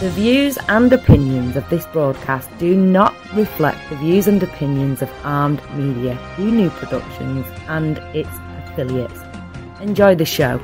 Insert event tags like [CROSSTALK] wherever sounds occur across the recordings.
The views and opinions of this broadcast do not reflect the views and opinions of Armed Media, New Productions, and its affiliates. Enjoy the show.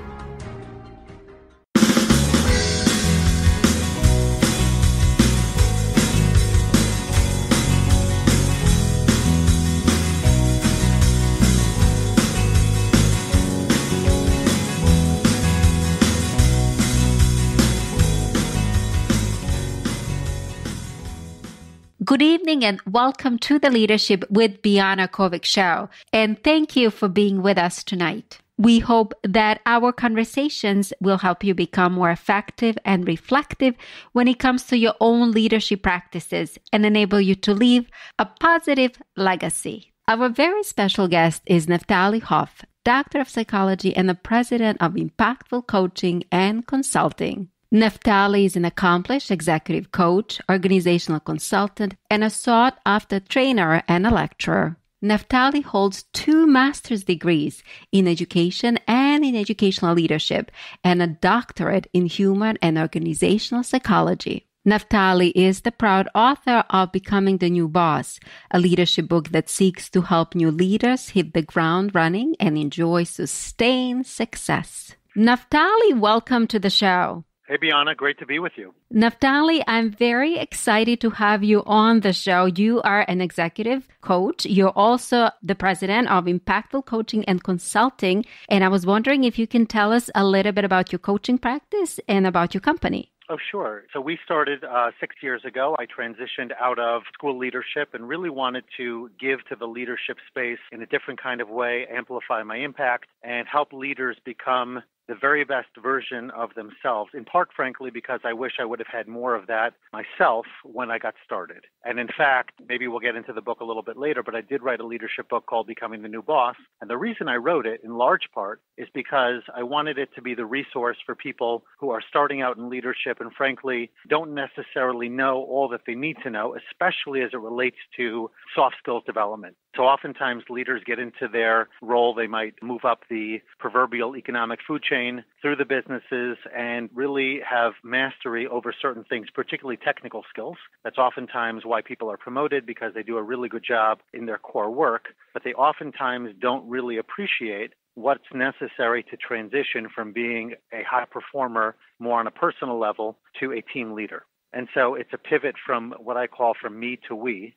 Good evening and welcome to the Leadership with Biana Kovic show. And thank you for being with us tonight. We hope that our conversations will help you become more effective and reflective when it comes to your own leadership practices and enable you to leave a positive legacy. Our very special guest is Naftali Hoff, Doctor of Psychology and the President of Impactful Coaching and Consulting. Naftali is an accomplished executive coach, organizational consultant, and a sought after trainer and a lecturer. Naftali holds two master's degrees in education and in educational leadership and a doctorate in human and organizational psychology. Naftali is the proud author of Becoming the New Boss, a leadership book that seeks to help new leaders hit the ground running and enjoy sustained success. Naftali, welcome to the show. Hey, Biana, great to be with you. Naftali, I'm very excited to have you on the show. You are an executive coach. You're also the president of Impactful Coaching and Consulting. And I was wondering if you can tell us a little bit about your coaching practice and about your company. Oh, sure. So we started uh, six years ago. I transitioned out of school leadership and really wanted to give to the leadership space in a different kind of way, amplify my impact, and help leaders become the very best version of themselves, in part, frankly, because I wish I would have had more of that myself when I got started. And in fact, maybe we'll get into the book a little bit later, but I did write a leadership book called Becoming the New Boss. And the reason I wrote it, in large part, is because I wanted it to be the resource for people who are starting out in leadership and, frankly, don't necessarily know all that they need to know, especially as it relates to soft skills development. So oftentimes leaders get into their role, they might move up the proverbial economic food chain through the businesses and really have mastery over certain things, particularly technical skills. That's oftentimes why people are promoted because they do a really good job in their core work, but they oftentimes don't really appreciate what's necessary to transition from being a high performer more on a personal level to a team leader. And so it's a pivot from what I call from me to we.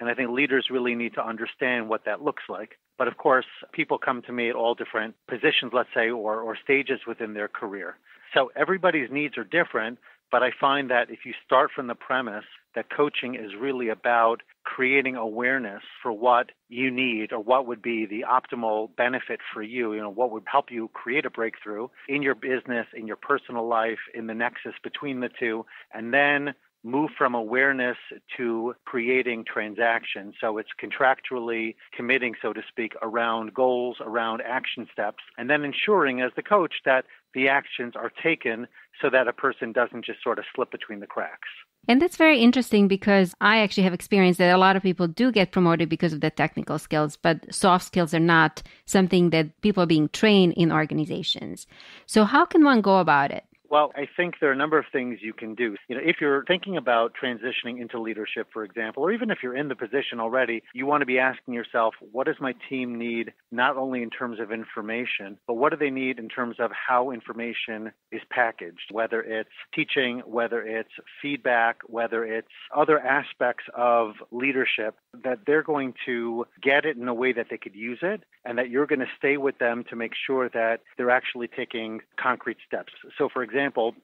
And I think leaders really need to understand what that looks like. But of course, people come to me at all different positions, let's say, or, or stages within their career. So everybody's needs are different, but I find that if you start from the premise that coaching is really about creating awareness for what you need or what would be the optimal benefit for you, you know, what would help you create a breakthrough in your business, in your personal life, in the nexus between the two, and then move from awareness to creating transactions. So it's contractually committing, so to speak, around goals, around action steps, and then ensuring as the coach that the actions are taken so that a person doesn't just sort of slip between the cracks. And that's very interesting because I actually have experienced that a lot of people do get promoted because of the technical skills, but soft skills are not something that people are being trained in organizations. So, how can one go about it? Well, I think there are a number of things you can do. You know, if you're thinking about transitioning into leadership, for example, or even if you're in the position already, you want to be asking yourself, what does my team need, not only in terms of information, but what do they need in terms of how information is packaged, whether it's teaching, whether it's feedback, whether it's other aspects of leadership that they're going to get it in a way that they could use it and that you're going to stay with them to make sure that they're actually taking concrete steps. So, for example,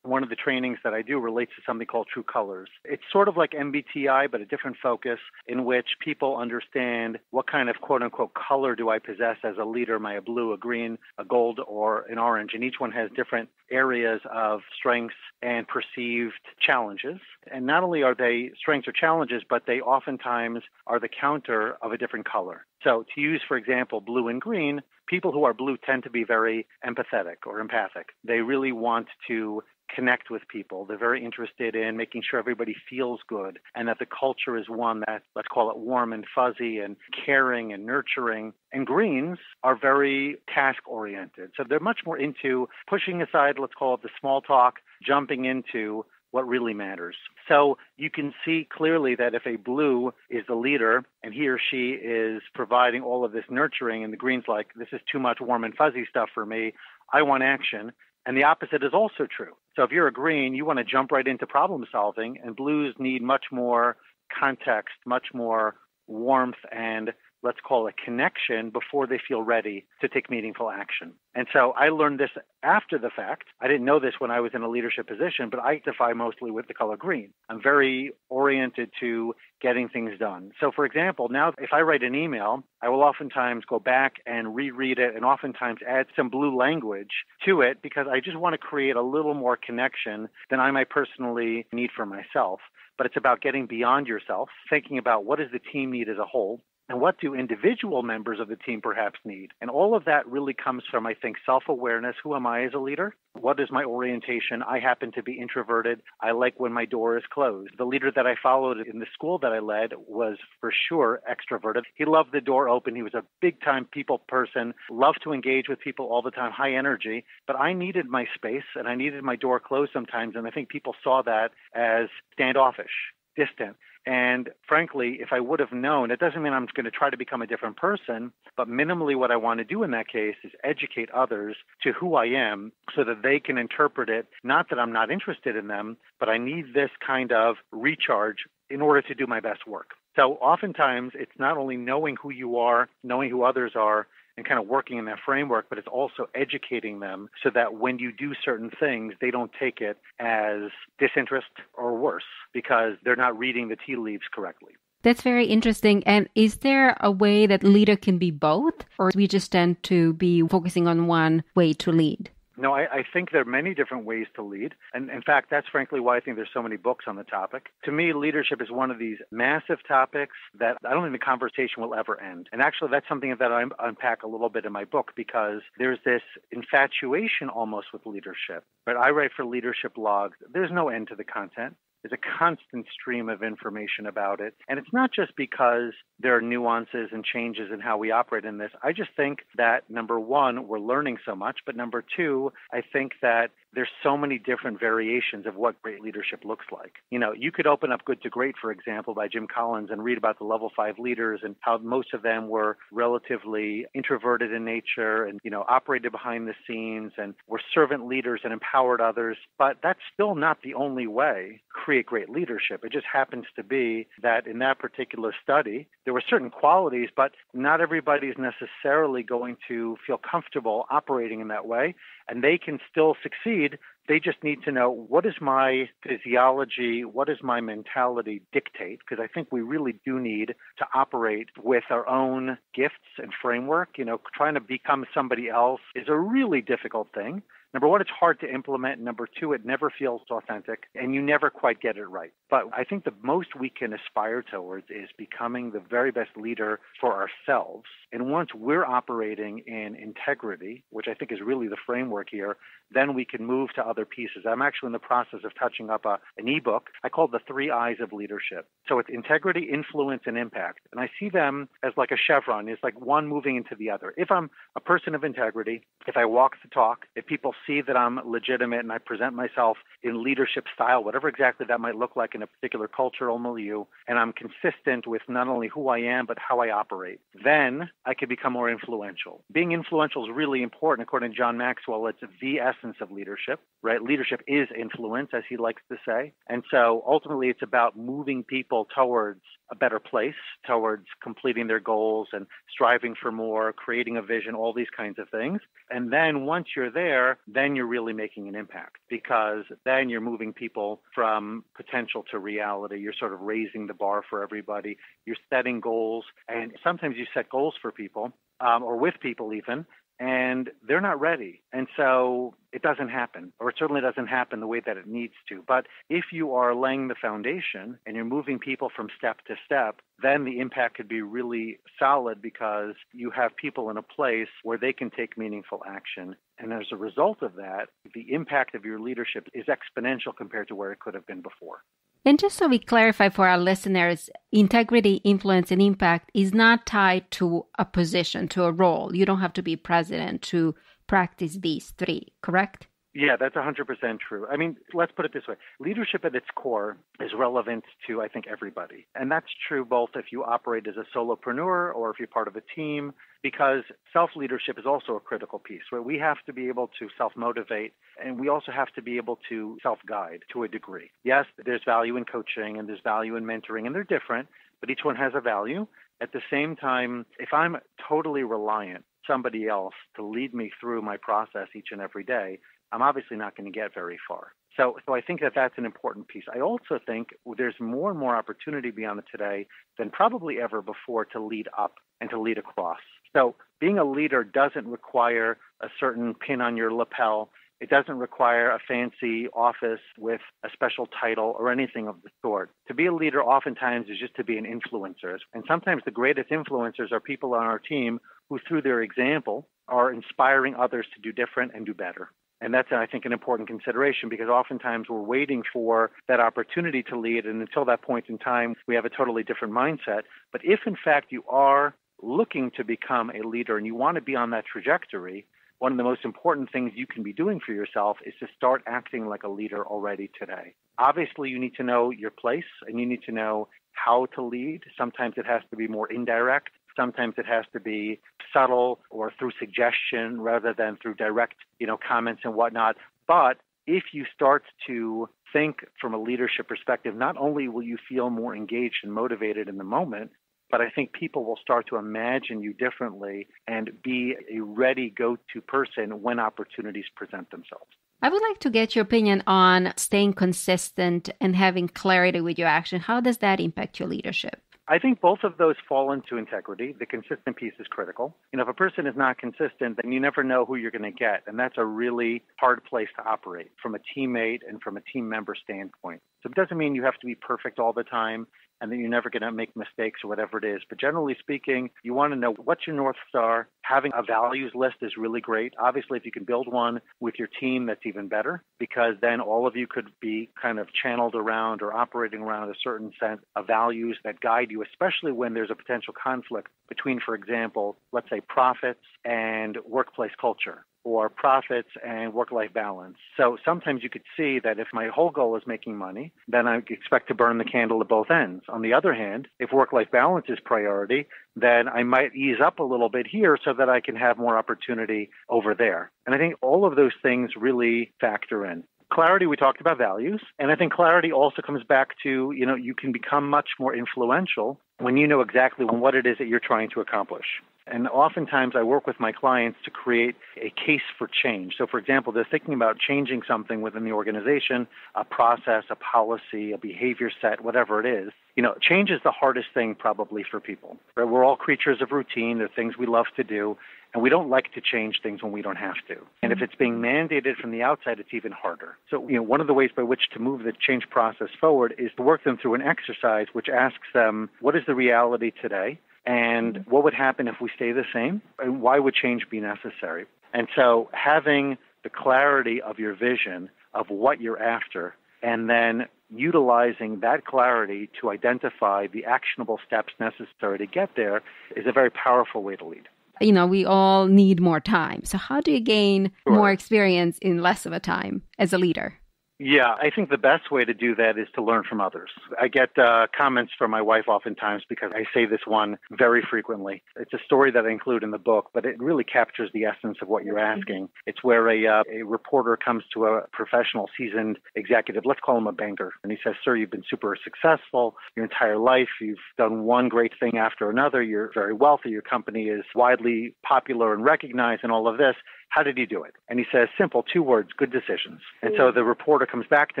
one of the trainings that I do relates to something called True Colors. It's sort of like MBTI, but a different focus in which people understand what kind of quote unquote color do I possess as a leader. Am I a blue, a green, a gold, or an orange? And each one has different areas of strengths and perceived challenges. And not only are they strengths or challenges, but they oftentimes are the counter of a different color. So, to use, for example, blue and green, people who are blue tend to be very empathetic or empathic. They really want to connect with people. They're very interested in making sure everybody feels good and that the culture is one that, let's call it warm and fuzzy and caring and nurturing. And greens are very task oriented. So they're much more into pushing aside, let's call it the small talk, jumping into what really matters. So you can see clearly that if a blue is the leader and he or she is providing all of this nurturing, and the green's like, this is too much warm and fuzzy stuff for me, I want action. And the opposite is also true. So if you're a green, you want to jump right into problem solving, and blues need much more context, much more warmth and let's call a connection before they feel ready to take meaningful action. And so I learned this after the fact. I didn't know this when I was in a leadership position, but I identify mostly with the color green. I'm very oriented to getting things done. So, for example, now if I write an email, I will oftentimes go back and reread it and oftentimes add some blue language to it because I just want to create a little more connection than I might personally need for myself. But it's about getting beyond yourself, thinking about what does the team need as a whole, and what do individual members of the team perhaps need? And all of that really comes from, I think, self awareness. Who am I as a leader? What is my orientation? I happen to be introverted. I like when my door is closed. The leader that I followed in the school that I led was for sure extroverted. He loved the door open. He was a big time people person, loved to engage with people all the time, high energy. But I needed my space and I needed my door closed sometimes. And I think people saw that as standoffish, distant. And frankly, if I would have known, it doesn't mean I'm going to try to become a different person, but minimally what I want to do in that case is educate others to who I am so that they can interpret it, not that I'm not interested in them, but I need this kind of recharge in order to do my best work. So oftentimes it's not only knowing who you are, knowing who others are, and kind of working in that framework, but it's also educating them so that when you do certain things, they don't take it as disinterest or worse because they're not reading the tea leaves correctly. That's very interesting. And is there a way that leader can be both, or we just tend to be focusing on one way to lead? No, I, I, think there are many different ways to lead. And in fact, that's frankly why I think there's so many books on the topic. To me, leadership is one of these massive topics that I don't think the conversation will ever end. And actually, that's something that I unpack a little bit in my book because there's this infatuation almost with leadership. But I write for leadership blogs. There's no end to the content. There's a constant stream of information about it. And it's not just because there are nuances and changes in how we operate in this. I just think that number one, we're learning so much. But number two, I think that there's so many different variations of what great leadership looks like. You know, you could open up Good to Great, for example, by Jim Collins and read about the level five leaders and how most of them were relatively introverted in nature and, you know, operated behind the scenes and were servant leaders and empowered others. But that's still not the only way to create great leadership. It just happens to be that in that particular study, there were certain qualities, but not everybody is necessarily going to feel comfortable operating in that way and they can still succeed. They just need to know what is my physiology, what does my mentality dictate? Because I think we really do need to operate with our own gifts and framework. You know, trying to become somebody else is a really difficult thing. Number one, it's hard to implement. Number two, it never feels authentic and you never quite get it right. But I think the most we can aspire towards is becoming the very best leader for ourselves. And once we're operating in integrity, which I think is really the framework here, then we can move to other pieces. I'm actually in the process of touching up a, an ebook I call the three eyes of leadership. So it's integrity, influence, and impact. And I see them as like a chevron. It's like one moving into the other. If I'm a person of integrity, if I walk the talk, if people see that I'm legitimate and I present myself in leadership style, whatever exactly that might look like in a particular cultural milieu, and I'm consistent with not only who I am, but how I operate, then I can become more influential. Being influential is really important. According to John Maxwell, it's the essence of leadership, right? Leadership is influence, as he likes to say. And so ultimately, it's about moving people towards a better place, towards completing their goals and striving for more, creating a vision, all these kinds of things. And then once you're there, then you're really making an impact because then you're moving people from potential to reality. You're sort of raising the bar for everybody. You're setting goals. And sometimes you set goals for people um, or with people even and they're not ready. And so it doesn't happen, or it certainly doesn't happen the way that it needs to. But if you are laying the foundation and you're moving people from step to step, then the impact could be really solid because you have people in a place where they can take meaningful action. And as a result of that, the impact of your leadership is exponential compared to where it could have been before. And just so we clarify for our listeners, integrity, influence, and impact is not tied to a position, to a role. You don't have to be president to practice these three, correct? Yeah, that's 100% true. I mean, let's put it this way leadership at its core is relevant to, I think, everybody. And that's true both if you operate as a solopreneur or if you're part of a team, because self leadership is also a critical piece where we have to be able to self motivate and we also have to be able to self guide to a degree. Yes, there's value in coaching and there's value in mentoring, and they're different, but each one has a value. At the same time, if I'm totally reliant somebody else to lead me through my process each and every day, I'm obviously not going to get very far. So, so I think that that's an important piece. I also think there's more and more opportunity beyond it today than probably ever before to lead up and to lead across. So being a leader doesn't require a certain pin on your lapel. It doesn't require a fancy office with a special title or anything of the sort. To be a leader oftentimes is just to be an influencer. And sometimes the greatest influencers are people on our team who, through their example, are inspiring others to do different and do better. And that's, I think, an important consideration because oftentimes we're waiting for that opportunity to lead. And until that point in time, we have a totally different mindset. But if, in fact, you are looking to become a leader and you want to be on that trajectory, one of the most important things you can be doing for yourself is to start acting like a leader already today. Obviously, you need to know your place and you need to know how to lead. Sometimes it has to be more indirect. Sometimes it has to be subtle or through suggestion rather than through direct, you know, comments and whatnot. But if you start to think from a leadership perspective, not only will you feel more engaged and motivated in the moment, but I think people will start to imagine you differently and be a ready go to person when opportunities present themselves. I would like to get your opinion on staying consistent and having clarity with your action. How does that impact your leadership? I think both of those fall into integrity. The consistent piece is critical. You know, if a person is not consistent, then you never know who you're going to get. And that's a really hard place to operate from a teammate and from a team member standpoint. So it doesn't mean you have to be perfect all the time and that you're never going to make mistakes or whatever it is. But generally speaking, you want to know what's your North Star. Having a values list is really great. Obviously, if you can build one with your team, that's even better because then all of you could be kind of channeled around or operating around a certain set of values that guide you, especially when there's a potential conflict between, for example, let's say profits and workplace culture or profits and work life balance. So sometimes you could see that if my whole goal is making money, then I expect to burn the candle at both ends. On the other hand, if work life balance is priority, then I might ease up a little bit here so that I can have more opportunity over there. And I think all of those things really factor in clarity we talked about values and i think clarity also comes back to you know you can become much more influential when you know exactly what it is that you're trying to accomplish and oftentimes I work with my clients to create a case for change. So, for example, they're thinking about changing something within the organization, a process, a policy, a behavior set, whatever it is. You know, change is the hardest thing probably for people. Right? We're all creatures of routine. There are things we love to do, and we don't like to change things when we don't have to. And if mm-hmm. it's being mandated from the outside, it's even harder. So, you know, one of the ways by which to move the change process forward is to work them through an exercise which asks them, what is the reality today? And mm-hmm. what would happen if we stay the same? And why would change be necessary? And so having the clarity of your vision of what you're after and then utilizing that clarity to identify the actionable steps necessary to get there is a very powerful way to lead. You know, we all need more time. So, how do you gain sure. more experience in less of a time as a leader? Yeah, I think the best way to do that is to learn from others. I get uh, comments from my wife oftentimes because I say this one very frequently. It's a story that I include in the book, but it really captures the essence of what you're mm-hmm. asking. It's where a, uh, a reporter comes to a professional, seasoned executive, let's call him a banker, and he says, Sir, you've been super successful your entire life. You've done one great thing after another. You're very wealthy. Your company is widely popular and recognized, and all of this. How did he do it? And he says, simple, two words, good decisions. And so mm. the reporter comes back to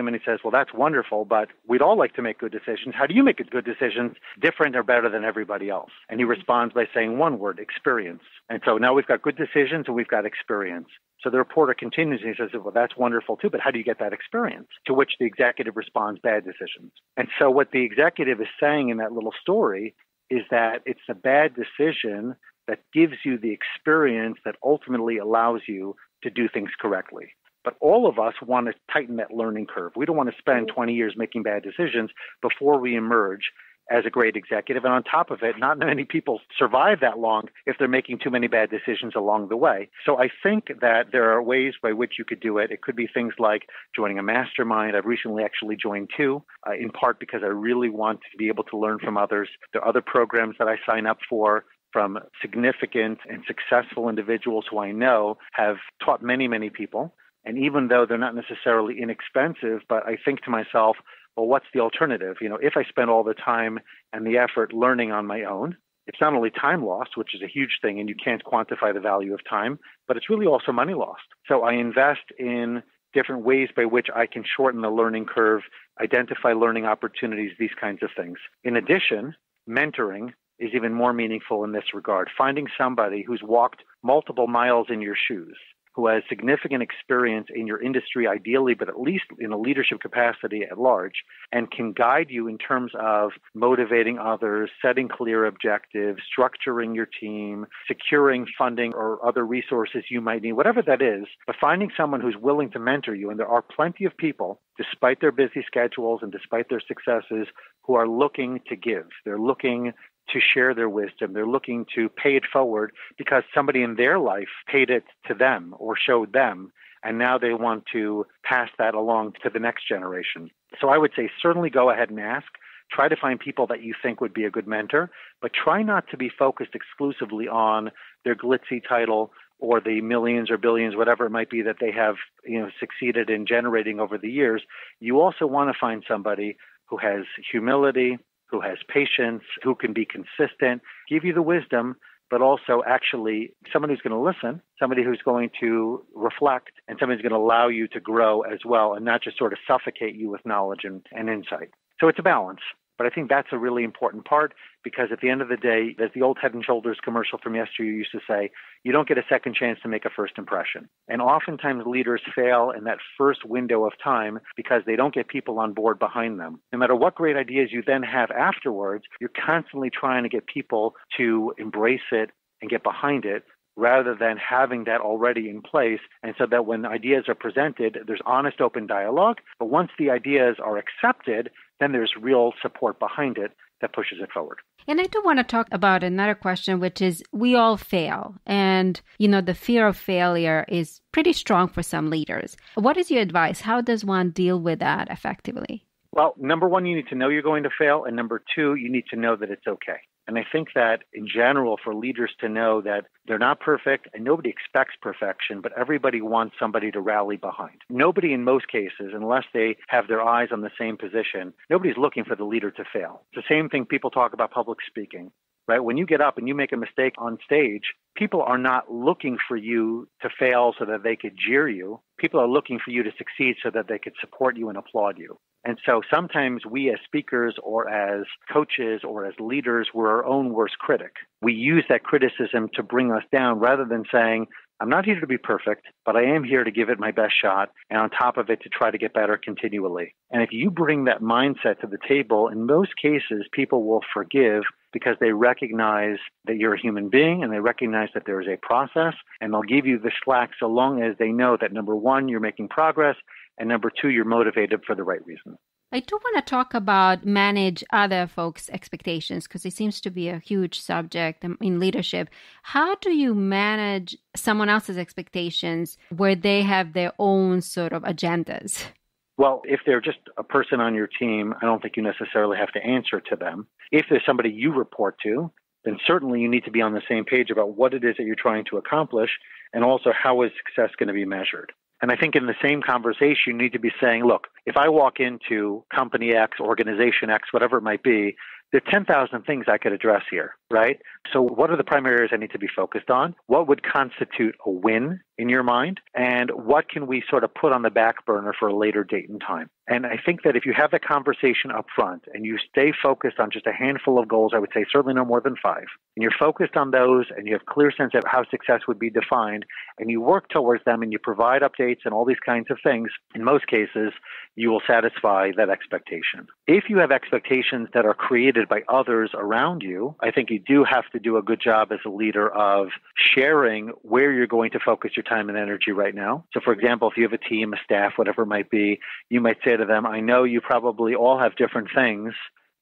him and he says, well, that's wonderful, but we'd all like to make good decisions. How do you make good decisions different or better than everybody else? And he responds by saying one word, experience. And so now we've got good decisions and we've got experience. So the reporter continues and he says, Well, that's wonderful too, but how do you get that experience? To which the executive responds, Bad decisions. And so what the executive is saying in that little story is that it's a bad decision that gives you the experience that ultimately allows you to do things correctly. But all of us want to tighten that learning curve. We don't want to spend 20 years making bad decisions before we emerge as a great executive. And on top of it, not many people survive that long if they're making too many bad decisions along the way. So I think that there are ways by which you could do it. It could be things like joining a mastermind. I've recently actually joined two, uh, in part because I really want to be able to learn from others. There are other programs that I sign up for from significant and successful individuals who I know have taught many, many people. And even though they're not necessarily inexpensive, but I think to myself, well, what's the alternative? You know, if I spend all the time and the effort learning on my own, it's not only time lost, which is a huge thing, and you can't quantify the value of time, but it's really also money lost. So I invest in different ways by which I can shorten the learning curve, identify learning opportunities, these kinds of things. In addition, mentoring is even more meaningful in this regard. Finding somebody who's walked multiple miles in your shoes, who has significant experience in your industry, ideally, but at least in a leadership capacity at large, and can guide you in terms of motivating others, setting clear objectives, structuring your team, securing funding or other resources you might need, whatever that is, but finding someone who's willing to mentor you. And there are plenty of people, despite their busy schedules and despite their successes, who are looking to give. They're looking to share their wisdom. They're looking to pay it forward because somebody in their life paid it to them or showed them. And now they want to pass that along to the next generation. So I would say certainly go ahead and ask. Try to find people that you think would be a good mentor, but try not to be focused exclusively on their glitzy title or the millions or billions, whatever it might be that they have, you know, succeeded in generating over the years. You also want to find somebody who has humility, who has patience, who can be consistent, give you the wisdom, but also actually someone who's going to listen, somebody who's going to reflect, and somebody who's going to allow you to grow as well and not just sort of suffocate you with knowledge and, and insight. So it's a balance. But I think that's a really important part because at the end of the day, as the old Head and Shoulders commercial from yesterday used to say, you don't get a second chance to make a first impression. And oftentimes leaders fail in that first window of time because they don't get people on board behind them. No matter what great ideas you then have afterwards, you're constantly trying to get people to embrace it and get behind it rather than having that already in place. And so that when ideas are presented, there's honest, open dialogue. But once the ideas are accepted, then there's real support behind it that pushes it forward. And I do want to talk about another question, which is we all fail. And, you know, the fear of failure is pretty strong for some leaders. What is your advice? How does one deal with that effectively? Well, number one, you need to know you're going to fail. And number two, you need to know that it's okay. And I think that in general, for leaders to know that they're not perfect and nobody expects perfection, but everybody wants somebody to rally behind. Nobody, in most cases, unless they have their eyes on the same position, nobody's looking for the leader to fail. It's the same thing people talk about public speaking right? When you get up and you make a mistake on stage, people are not looking for you to fail so that they could jeer you. People are looking for you to succeed so that they could support you and applaud you. And so sometimes we as speakers or as coaches or as leaders, we're our own worst critic. We use that criticism to bring us down rather than saying, I'm not here to be perfect, but I am here to give it my best shot and on top of it to try to get better continually. And if you bring that mindset to the table, in most cases, people will forgive because they recognize that you're a human being and they recognize that there is a process and they'll give you the slack so long as they know that number one, you're making progress and number two, you're motivated for the right reason. I do want to talk about manage other folks' expectations because it seems to be a huge subject in leadership. How do you manage someone else's expectations where they have their own sort of agendas? Well, if they're just a person on your team, I don't think you necessarily have to answer to them. If there's somebody you report to, then certainly you need to be on the same page about what it is that you're trying to accomplish and also how is success going to be measured. And I think in the same conversation, you need to be saying, look, if I walk into company X, organization X, whatever it might be, there are 10,000 things I could address here, right? So, what are the primary areas I need to be focused on? What would constitute a win in your mind? And what can we sort of put on the back burner for a later date and time? And I think that if you have that conversation up front and you stay focused on just a handful of goals, I would say certainly no more than five, and you're focused on those and you have clear sense of how success would be defined and you work towards them and you provide updates and all these kinds of things, in most cases, you will satisfy that expectation. If you have expectations that are created by others around you, I think you do have to do a good job as a leader of sharing where you're going to focus your time and energy right now. So, for example, if you have a team, a staff, whatever it might be, you might say to them, I know you probably all have different things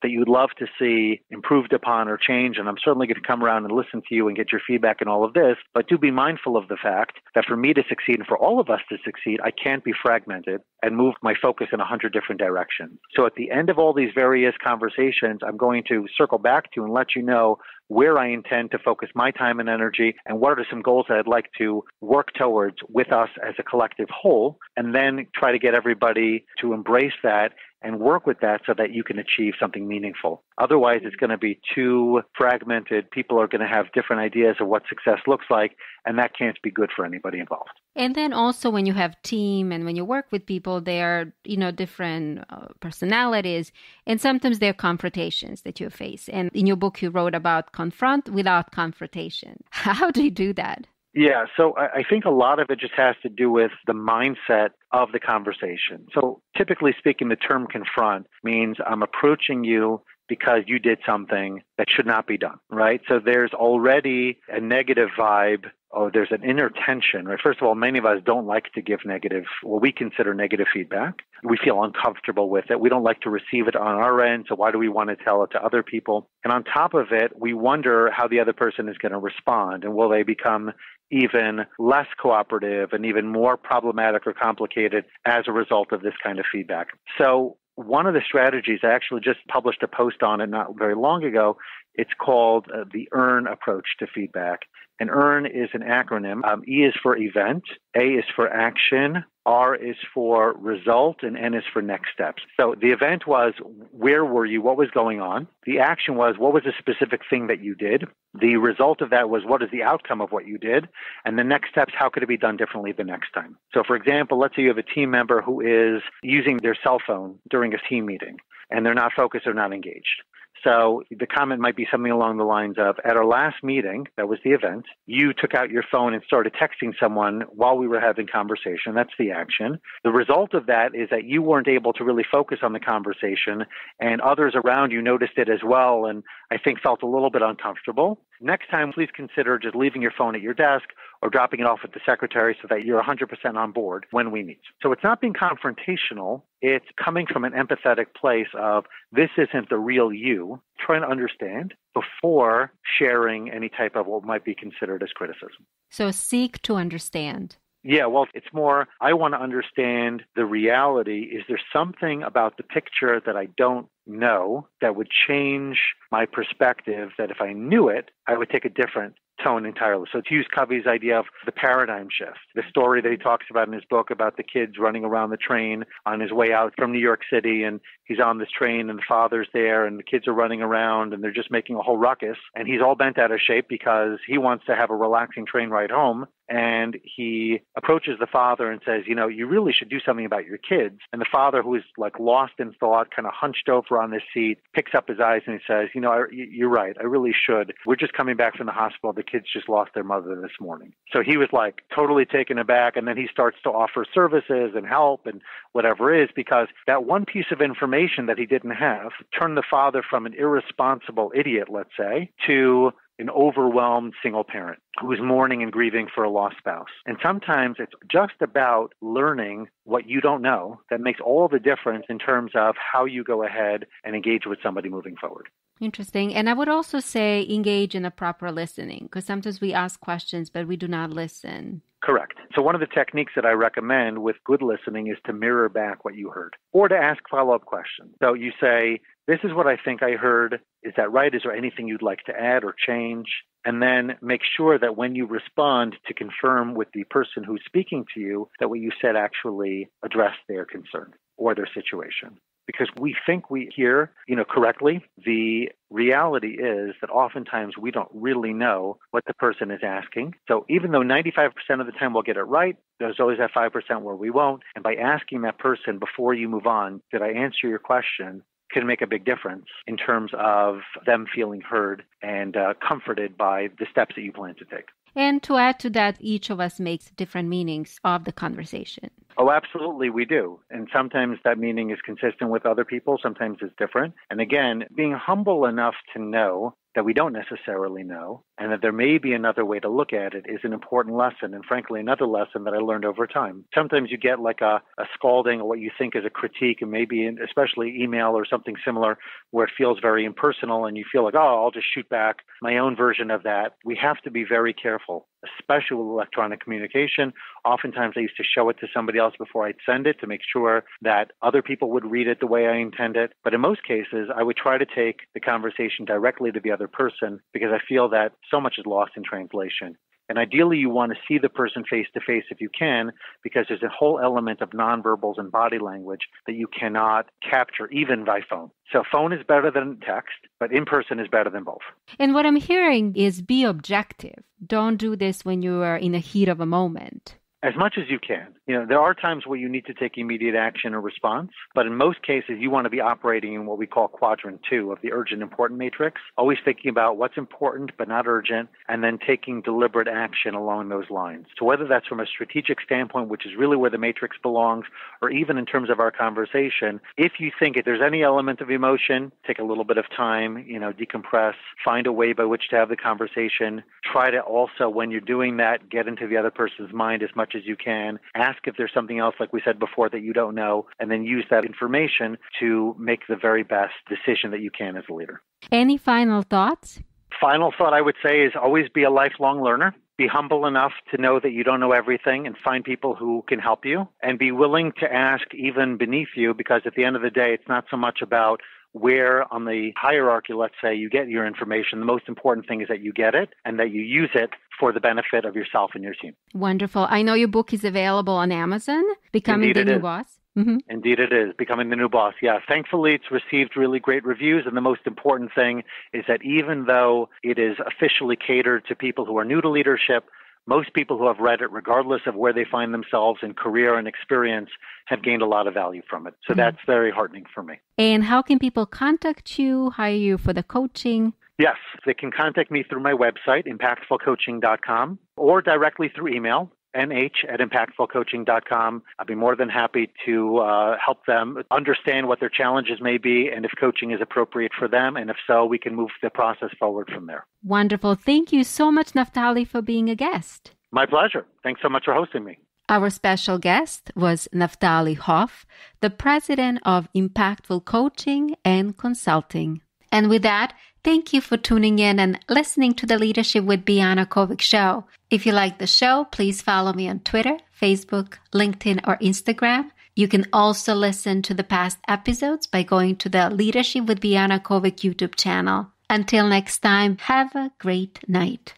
that you'd love to see improved upon or change. And I'm certainly going to come around and listen to you and get your feedback and all of this. But do be mindful of the fact that for me to succeed and for all of us to succeed, I can't be fragmented and move my focus in a hundred different directions. So at the end of all these various conversations, I'm going to circle back to and let you know where I intend to focus my time and energy and what are some goals that I'd like to work towards with us as a collective whole, and then try to get everybody to embrace that and work with that so that you can achieve something meaningful. Otherwise, it's going to be too fragmented. People are going to have different ideas of what success looks like, and that can't be good for anybody involved. And then also when you have team and when you work with people, they are, you know, different uh, personalities, and sometimes there are confrontations that you face. And in your book, you wrote about confront without confrontation. [LAUGHS] How do you do that? Yeah, so I think a lot of it just has to do with the mindset of the conversation. So typically speaking, the term confront means I'm approaching you because you did something that should not be done, right? So there's already a negative vibe oh, there's an inner tension, right? First of all, many of us don't like to give negative, what we consider negative feedback. We feel uncomfortable with it. We don't like to receive it on our end. So why do we want to tell it to other people? And on top of it, we wonder how the other person is going to respond and will they become even less cooperative and even more problematic or complicated as a result of this kind of feedback. So one of the strategies, I actually just published a post on it not very long ago. It's called uh, the EARN approach to feedback. And EARN is an acronym. Um, e is for event, A is for action, R is for result, and N is for next steps. So the event was where were you? What was going on? The action was what was the specific thing that you did? The result of that was what is the outcome of what you did? And the next steps, how could it be done differently the next time? So, for example, let's say you have a team member who is using their cell phone during a team meeting and they're not focused or not engaged. So the comment might be something along the lines of At our last meeting, that was the event, you took out your phone and started texting someone while we were having conversation. That's the action. The result of that is that you weren't able to really focus on the conversation, and others around you noticed it as well, and I think felt a little bit uncomfortable. Next time, please consider just leaving your phone at your desk or dropping it off at the secretary so that you're 100% on board when we meet. So it's not being confrontational. It's coming from an empathetic place of this isn't the real you, trying to understand before sharing any type of what might be considered as criticism. So seek to understand. Yeah, well, it's more, I want to understand the reality. Is there something about the picture that I don't know that would change my perspective that if I knew it, I would take a different tone entirely. So to use Covey's idea of the paradigm shift, the story that he talks about in his book about the kids running around the train on his way out from New York City and he's on this train and the father's there and the kids are running around and they're just making a whole ruckus and he's all bent out of shape because he wants to have a relaxing train ride home and he approaches the father and says, you know, you really should do something about your kids. And the father, who is like lost in thought, kind of hunched over on this seat, picks up his eyes and he says, you know, you're right. I really should. We're just coming back from the hospital. The kids just lost their mother this morning. So he was like totally taken aback. And then he starts to offer services and help and whatever is because that one piece of information that he didn't have turned the father from an irresponsible idiot, let's say, to an overwhelmed single parent who is mourning and grieving for a lost spouse. And sometimes it's just about learning what you don't know that makes all the difference in terms of how you go ahead and engage with somebody moving forward. Interesting. And I would also say engage in a proper listening because sometimes we ask questions, but we do not listen. Correct. So, one of the techniques that I recommend with good listening is to mirror back what you heard or to ask follow up questions. So, you say, This is what I think I heard. Is that right? Is there anything you'd like to add or change? And then make sure that when you respond to confirm with the person who's speaking to you that what you said actually addressed their concern or their situation because we think we hear, you know, correctly. The reality is that oftentimes we don't really know what the person is asking. So even though 95% of the time we'll get it right, there's always that 5% where we won't. And by asking that person before you move on, did I answer your question? Can make a big difference in terms of them feeling heard and uh, comforted by the steps that you plan to take. And to add to that, each of us makes different meanings of the conversation. Oh, absolutely, we do. And sometimes that meaning is consistent with other people, sometimes it's different. And again, being humble enough to know that we don't necessarily know and that there may be another way to look at it is an important lesson and frankly another lesson that I learned over time. Sometimes you get like a, a scalding or what you think is a critique and maybe in, especially email or something similar where it feels very impersonal and you feel like, oh, I'll just shoot back my own version of that. We have to be very careful, especially with electronic communication. Oftentimes I used to show it to somebody else before I'd send it to make sure that other people would read it the way I intend it. But in most cases, I would try to take the conversation directly to the other person because I feel that so much is lost in translation. And ideally, you want to see the person face to face if you can, because there's a whole element of nonverbals and body language that you cannot capture even by phone. So, phone is better than text, but in person is better than both. And what I'm hearing is be objective. Don't do this when you are in the heat of a moment as much as you can. You know, there are times where you need to take immediate action or response, but in most cases, you want to be operating in what we call quadrant two of the urgent important matrix, always thinking about what's important but not urgent, and then taking deliberate action along those lines. So whether that's from a strategic standpoint, which is really where the matrix belongs, or even in terms of our conversation, if you think if there's any element of emotion, take a little bit of time, you know, decompress, find a way by which to have the conversation. Try to also, when you're doing that, get into the other person's mind as much much as you can. Ask if there's something else, like we said before, that you don't know, and then use that information to make the very best decision that you can as a leader. Any final thoughts? Final thought I would say is always be a lifelong learner. Be humble enough to know that you don't know everything and find people who can help you and be willing to ask even beneath you because at the end of the day, it's not so much about where on the hierarchy, let's say, you get your information. The most important thing is that you get it and that you use it for the benefit of yourself and your team. Wonderful. I know your book is available on Amazon, Becoming Indeed the New is. Boss. Mm-hmm. Indeed, it is. Becoming the New Boss. Yeah. Thankfully, it's received really great reviews. And the most important thing is that even though it is officially catered to people who are new to leadership, most people who have read it, regardless of where they find themselves in career and experience, have gained a lot of value from it. So mm-hmm. that's very heartening for me. And how can people contact you, hire you for the coaching? Yes, they can contact me through my website, impactfulcoaching.com, or directly through email, nh at impactfulcoaching.com. I'd be more than happy to uh, help them understand what their challenges may be and if coaching is appropriate for them. And if so, we can move the process forward from there. Wonderful. Thank you so much, Naftali, for being a guest. My pleasure. Thanks so much for hosting me. Our special guest was Naftali Hoff, the president of Impactful Coaching and Consulting. And with that, thank you for tuning in and listening to the Leadership with Biana Kovic show. If you like the show, please follow me on Twitter, Facebook, LinkedIn, or Instagram. You can also listen to the past episodes by going to the Leadership with Biana Kovic YouTube channel. Until next time, have a great night.